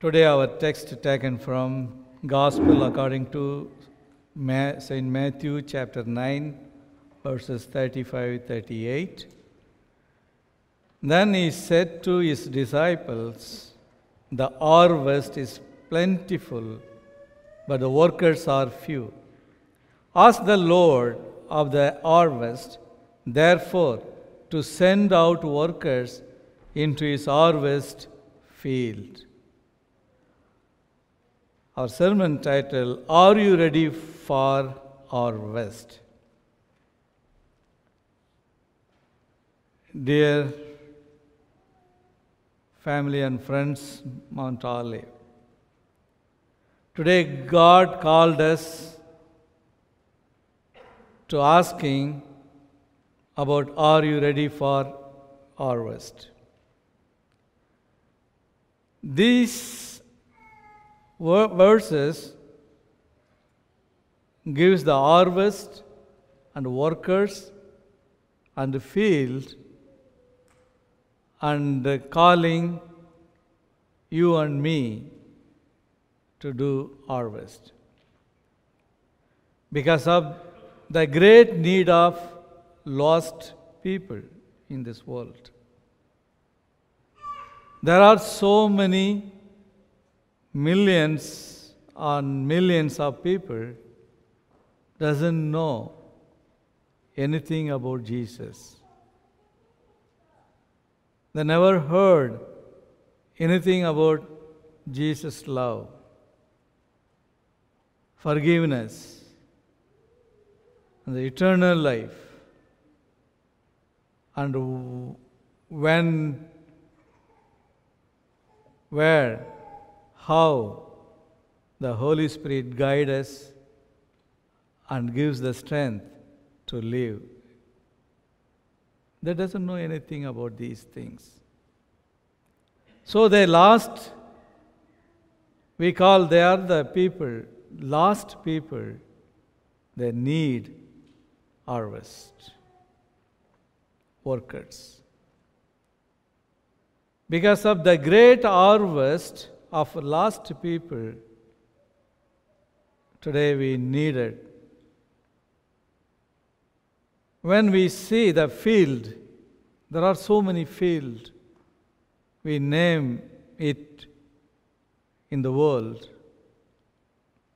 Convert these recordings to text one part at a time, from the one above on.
Today, our text taken from Gospel according to St. Matthew chapter 9, verses 35 38. Then he said to his disciples, The harvest is plentiful, but the workers are few. Ask the Lord of the harvest, therefore, to send out workers into his harvest field. Our sermon title Are You Ready for Harvest? Dear family and friends, Mount Olive. Today, God called us to asking about Are you ready for harvest? These ver- verses gives the harvest and workers and the field and calling you and me to do harvest. Because of the great need of lost people in this world. There are so many millions and millions of people doesn't know anything about Jesus. They never heard anything about Jesus' love, forgiveness, and the eternal life. And when, where, how the Holy Spirit guides us and gives the strength to live. They doesn't know anything about these things. So they lost, we call they are the people, lost people, they need harvest, workers. Because of the great harvest of lost people, today we need it. When we see the field, there are so many fields. We name it in the world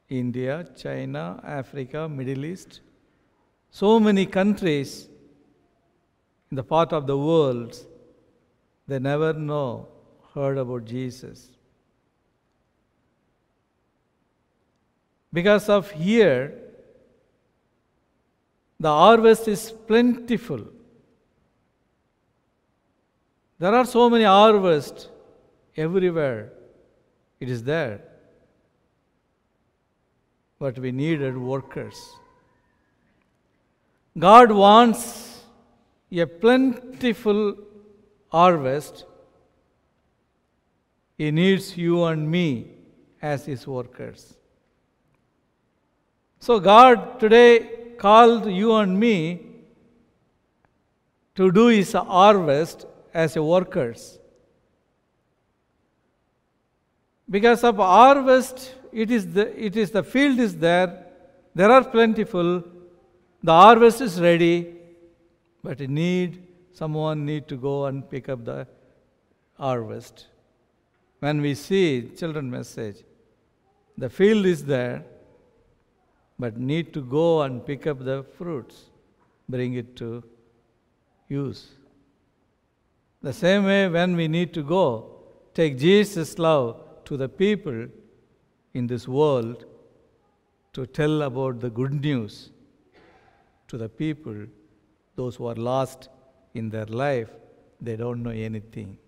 India, China, Africa, Middle East. So many countries in the part of the world, they never know, heard about Jesus. Because of here, the harvest is plentiful. There are so many harvests everywhere. It is there. But we needed workers. God wants a plentiful harvest. He needs you and me as His workers. So, God today called you and me to do His harvest as a workers. Because of harvest, it is the, it is the field is there, there are plentiful, the harvest is ready, but it need someone need to go and pick up the harvest. When we see children message, the field is there, but need to go and pick up the fruits, bring it to use. The same way, when we need to go, take Jesus' love to the people in this world to tell about the good news to the people, those who are lost in their life, they don't know anything.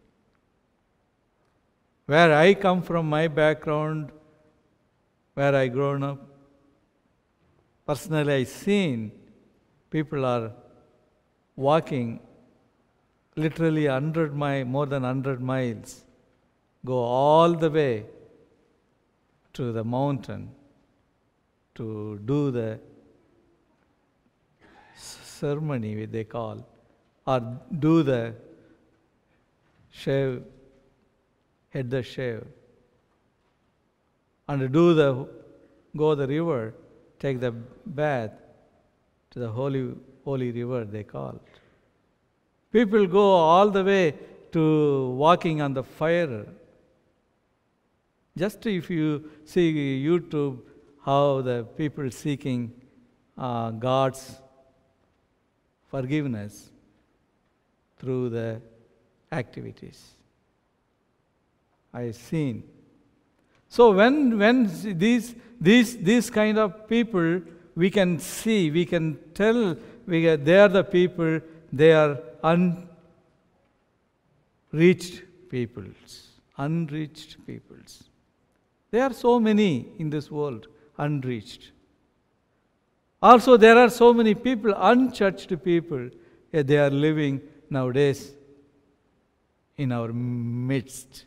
Where I come from, my background, where I grown up, personally I've seen people are walking literally 100 mi- more than 100 miles, go all the way to the mountain to do the ceremony, which they call, or do the shave, head the shave. and do the go the river, take the bath to the holy holy river they call it. People go all the way to walking on the fire. Just if you see YouTube, how the people seeking uh, God's forgiveness through the activities. I've seen. So when when these these these kind of people we can see, we can tell we, they are the people, they are unreached peoples, unreached peoples. There are so many in this world unreached. Also, there are so many people, unchurched people, they are living nowadays in our midst.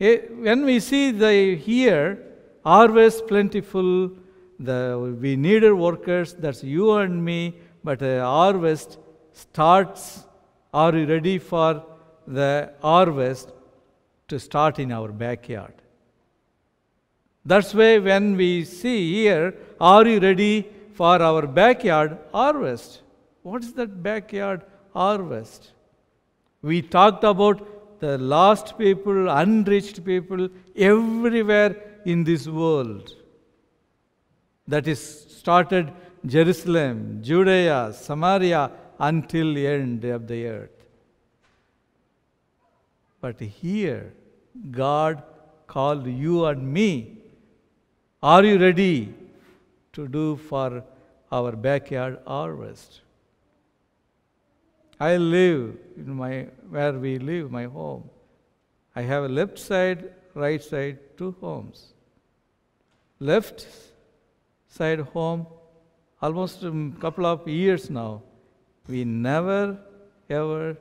Eh, when we see the here, harvest plentiful, the, we needed workers, that's you and me, but the harvest starts. Are you ready for the harvest to start in our backyard? That's why when we see here, are you ready for our backyard harvest? What is that backyard harvest? We talked about the lost people, unreached people everywhere in this world. That is started Jerusalem, Judea, Samaria until the end of the earth. But here, God called you and me. Are you ready to do for our backyard harvest? I live in my where we live, my home. I have a left side, right side, two homes. Left side home, almost a couple of years now, we never ever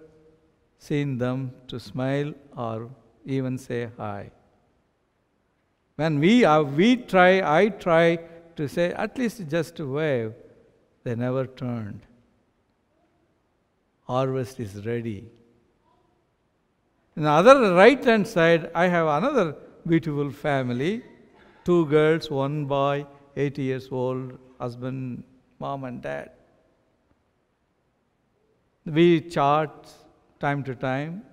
seen them to smile or even say hi. When we, uh, we try, I try to say at least just a wave, they never turned harvest is ready. On the other right hand side, I have another beautiful family two girls, one boy, 80 years old, husband, mom, and dad. We chat time to time.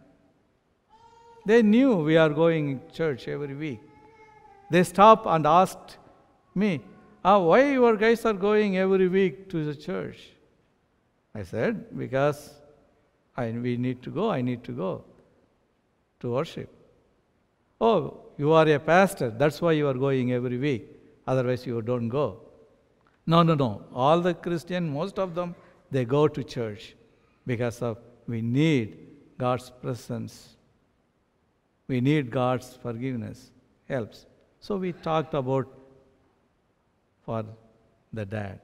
They knew we are going church every week. They stopped and asked me, ah, why your guys are going every week to the church? I said, because I, we need to go, I need to go to worship. Oh, you are a pastor, that's why you are going every week. Otherwise, you don't go. No, no, no. All the Christian, most of them, they go to church because of we need God's presence. We need God's forgiveness. Helps. So we talked about for the dad.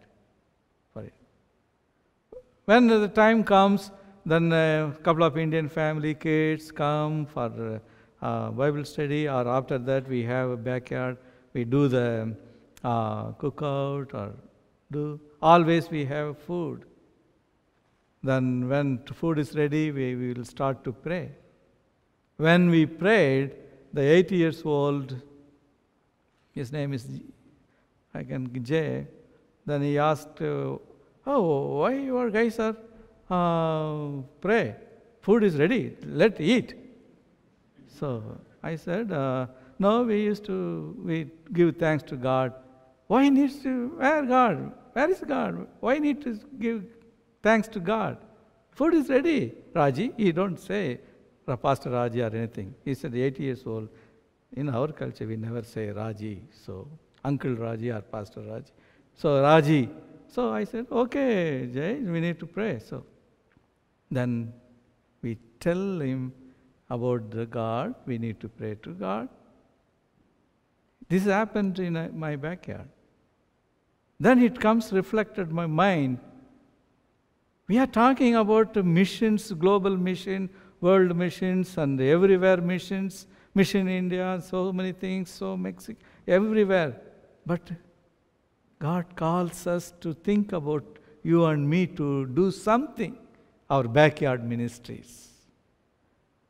For it. When the time comes, then a couple of Indian family kids come for uh, Bible study, or after that we have a backyard. We do the uh, cookout, or do always we have food. Then when food is ready, we, we will start to pray. When we prayed, the 80 years old, his name is I can Jay. Then he asked, uh, "Oh, why your guys are uh, pray. Food is ready. Let eat. So I said, uh, no, we used to we give thanks to God. Why needs to where God? Where is God? Why need to give thanks to God? Food is ready. Raji, he don't say Pastor Raji or anything. He said 80 years old. In our culture, we never say Raji. So Uncle Raji or Pastor Raji. So Raji. So I said, okay, Jay, we need to pray. So then we tell him about the God, we need to pray to God. This happened in uh, my backyard. Then it comes reflected my mind. We are talking about missions, global mission, world missions, and everywhere missions, mission India, so many things, so Mexico, everywhere. But God calls us to think about you and me to do something our backyard ministries.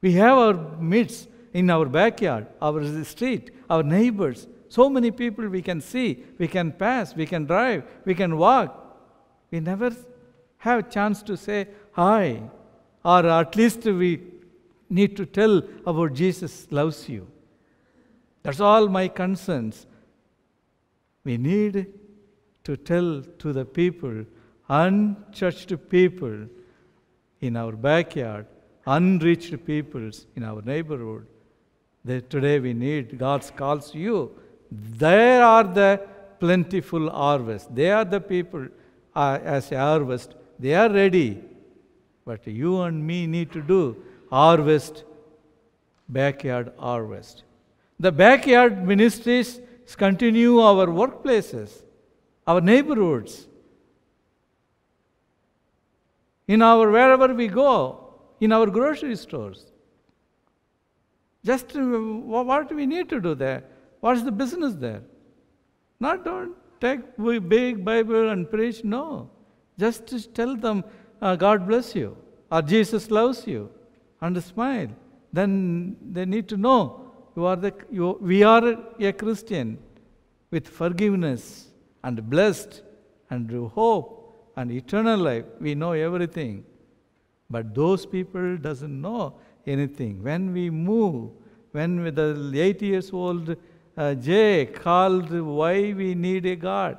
We have our midst in our backyard, our street, our neighbors. So many people we can see, we can pass, we can drive, we can walk. We never have a chance to say hi, or at least we need to tell about Jesus loves you. That's all my concerns. We need to tell to the people, unchurched people in our backyard, unreached peoples in our neighborhood, that today we need, God calls you. There are the plentiful harvest. They are the people uh, as a harvest. They are ready. But you and me need to do harvest, backyard harvest. The backyard ministries continue our workplaces, our neighborhoods, in our wherever we go, in our grocery stores. Just uh, what we need to do there? What's the business there? Not don't take big Bible and preach. No, just to tell them uh, God bless you or Jesus loves you and smile. Then they need to know you are the you, we are a Christian with forgiveness and blessed and hope and eternal life. We know everything. But those people doesn't know anything. When we move, when with the eight years old uh, Jay called why we need a God,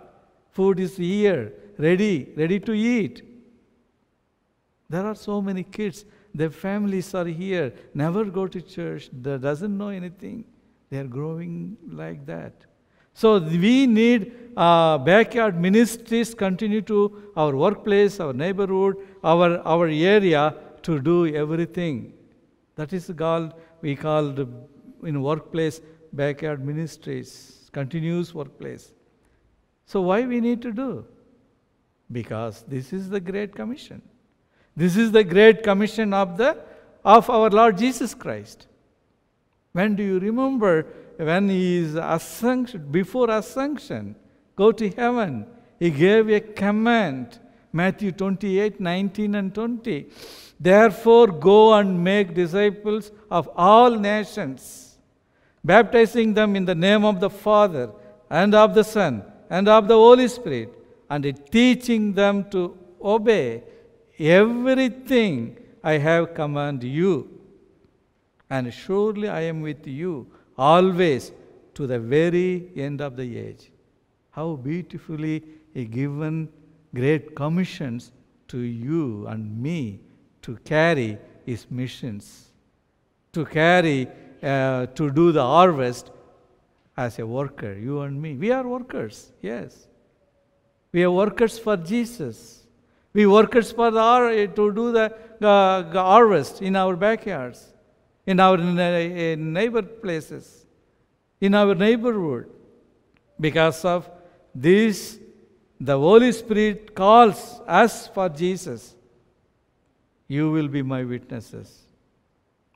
food is here, ready, ready to eat. There are so many kids, their families are here, never go to church, doesn't know anything. They are growing like that. So we need uh, backyard ministries continue to our workplace, our neighborhood, our, our area to do everything. That is called, we called in workplace, backyard ministries, continuous workplace. So why we need to do? Because this is the Great Commission. This is the Great Commission of, the, of our Lord Jesus Christ. When do you remember when he is ascension, before ascension, go to heaven, he gave a command, Matthew 28, 19 and 20. Therefore, go and make disciples of all nations, baptizing them in the name of the Father and of the Son and of the Holy Spirit, and teaching them to obey everything I have commanded you. And surely I am with you always to the very end of the age. How beautifully He given great commissions to you and me to carry His missions, to carry, uh, to do the harvest as a worker, you and me. We are workers, yes. We are workers for Jesus. We workers for the to do the uh, harvest in our backyards in our neighbor places, in our neighborhood. Because of this, the Holy Spirit calls us for Jesus. You will be my witnesses.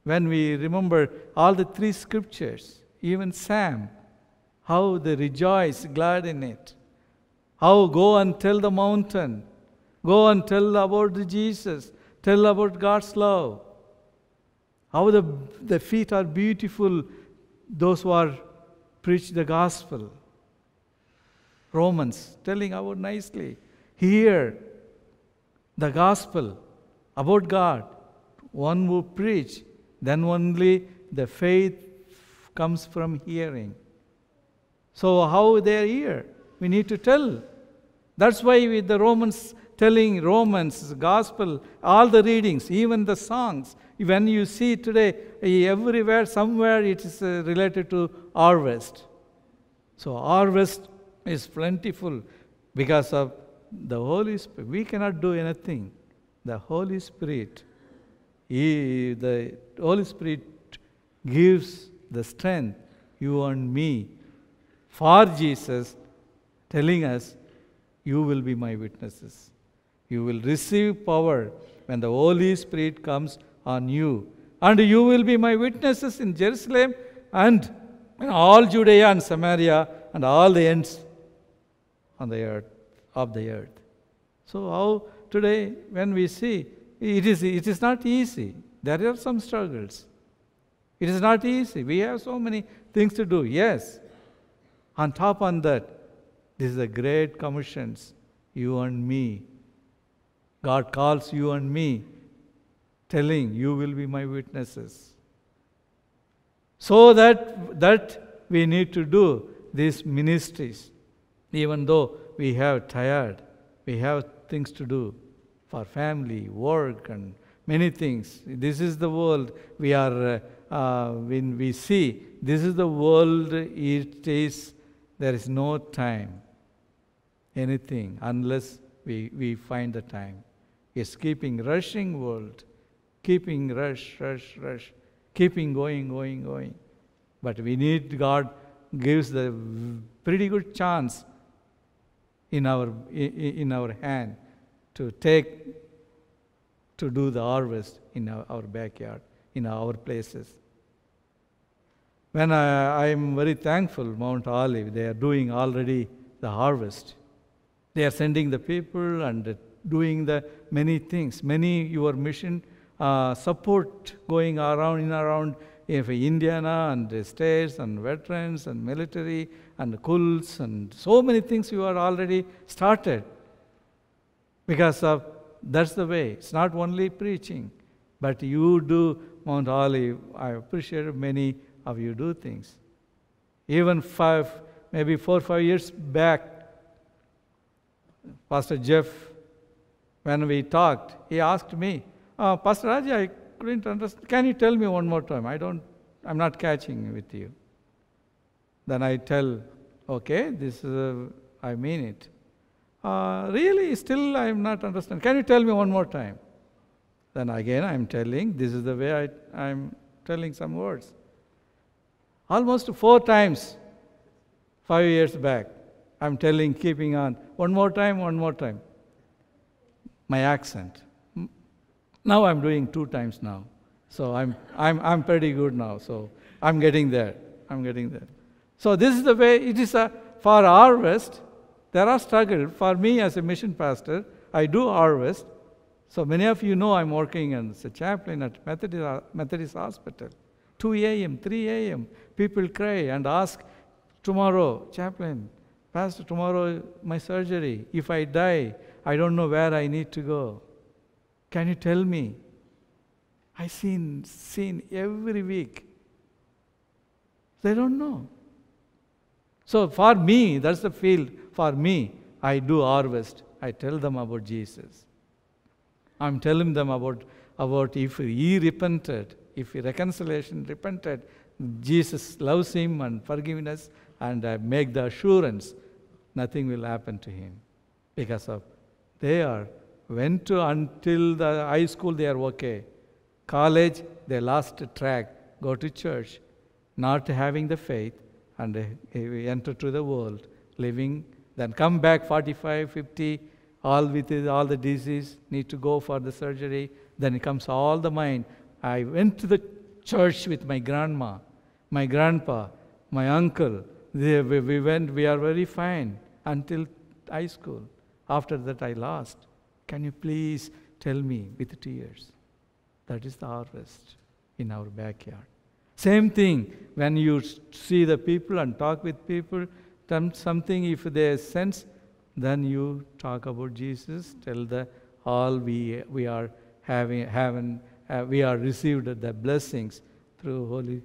When we remember all the three scriptures, even Psalm, how they rejoice, glad in it. How go and tell the mountain, go and tell about Jesus, tell about God's love. How the, the feet are beautiful, those who are preach the gospel. Romans telling about nicely. Hear the gospel about God. One who preach, then only the faith comes from hearing. So how they hear? We need to tell. That's why with the Romans telling Romans, gospel, all the readings, even the songs, when you see today, everywhere, somewhere it is uh, related to harvest. So, harvest is plentiful because of the Holy Spirit. We cannot do anything. The Holy Spirit, he, the Holy Spirit gives the strength, you and me, for Jesus, telling us, You will be my witnesses. You will receive power when the Holy Spirit comes on you. And you will be my witnesses in Jerusalem and in all Judea and Samaria and all the ends on the earth of the earth. So how today when we see it is it is not easy. There are some struggles. It is not easy. We have so many things to do. Yes. On top on that, this is a great commission. You and me. God calls you and me, telling you will be my witnesses. So that that we need to do these ministries, even though we have tired, we have things to do for family, work, and many things. This is the world we are. Uh, when we see this is the world, it is there is no time, anything unless we, we find the time. It's keeping rushing world, keeping rush, rush, rush, keeping going, going, going. But we need God gives the pretty good chance in our in our hand to take to do the harvest in our, our backyard, in our places. When I, am very thankful, Mount Olive, they are doing already the harvest. They are sending the people and doing the many things. Many your mission uh, support going around in around if Indiana and the states and veterans and military and cults and so many things you are already started because of that's the way. It's not only preaching, but you do Mount Olive. I appreciate many of you do things. Even five, maybe four, five years back, Pastor Jeff, when we talked, he asked me, uh, Pastor Raja, I couldn't understand. Can you tell me one more time? I don't, I'm not catching with you. Then I tell, okay, this is, a, I mean it. Uh, really, still I am not understanding. Can you tell me one more time? Then again I am telling, this is the way I, I am telling some words. Almost four times, five years back, I'm telling, keeping on. One more time, one more time. My accent. Now I'm doing two times now. So I'm, I'm, I'm pretty good now. So I'm getting there. I'm getting there. So this is the way it is a, for harvest. There are struggles. For me as a mission pastor, I do harvest. So many of you know I'm working as a chaplain at Methodist, Methodist Hospital. 2 a.m., 3 a.m. People cry and ask, tomorrow, chaplain, pastor, tomorrow my surgery. If I die, I don't know where I need to go. Can you tell me? I seen seen every week. They don't know. So for me, that's the field. For me, I do harvest. I tell them about Jesus. I'm telling them about, about if he repented, if he reconciliation repented, Jesus loves him and forgiveness, and I make the assurance nothing will happen to him because of they are went to until the high school they are okay. College, they lost track, go to church, not having the faith, and we enter to the world, living, then come back 45, 50, all with all the disease, need to go for the surgery, then it comes all the mind. I went to the church with my grandma, my grandpa, my uncle. They, we went, we are very fine until high school. After that, I lost. Can you please tell me with tears? That is the harvest in our backyard. Same thing when you see the people and talk with people, something if they sense, then you talk about Jesus, tell the all we, we are having, having uh, we are received the blessings through Holy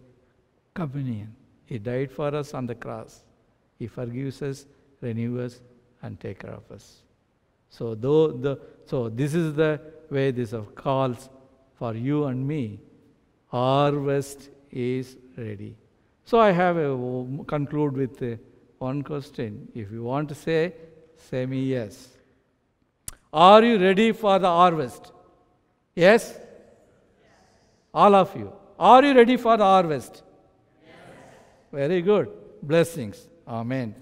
Communion. He died for us on the cross. He forgives us, renews us, and take care of us. So, though the, so this is the way this calls for you and me. Harvest is ready. So I have a conclude with uh, one question. If you want to say, say me yes. Are you ready for the harvest? Yes? All of you. Are you ready for the harvest? Yes. Very good. Blessings. Amen.